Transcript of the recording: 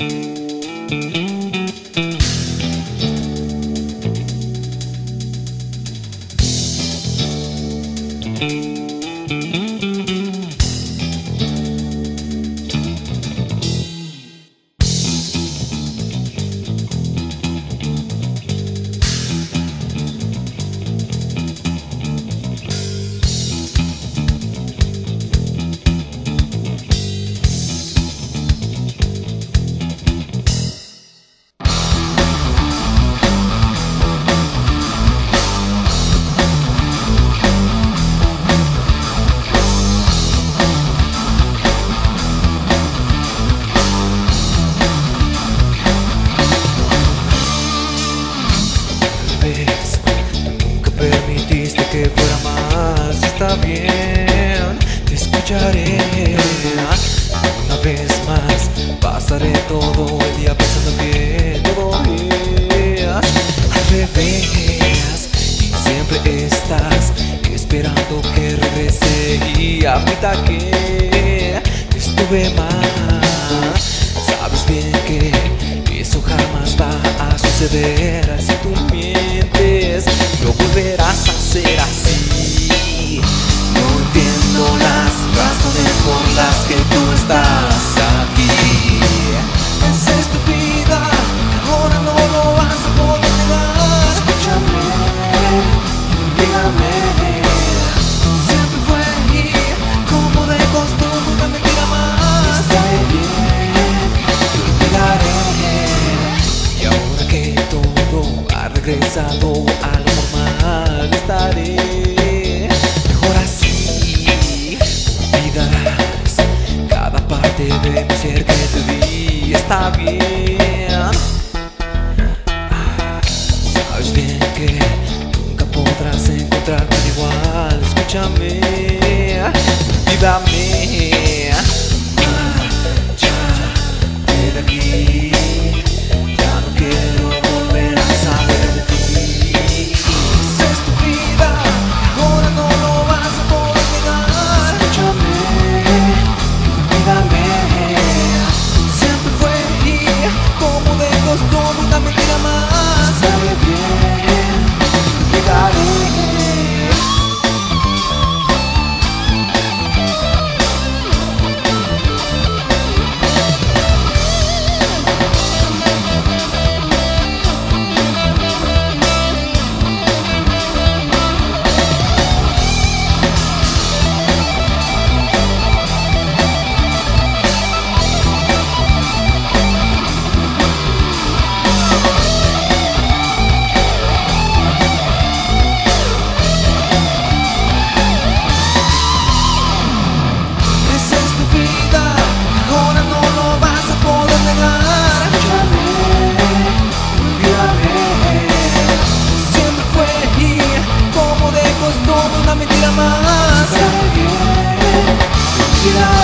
Nunca Está bien, te escucharé. Una vez más Pasaré todo el día pensando que todo es al revés Y siempre estás esperando que regrese. Y ahorita que estuve mal Sabes bien que eso jamás va a suceder regresado a lo normal Estaré mejor así. Olvidarás cada parte de mi ser que te di Está bien. Sabes bien que nunca podrás encontrarme igual Escúchame, olvídame you.